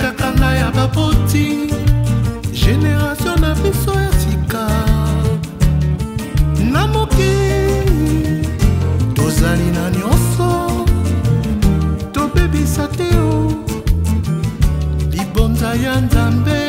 kaka ngai ya baboti generatio na biso ya sika na moki tozali na nyonso tobebisa te o libonza ya nzambe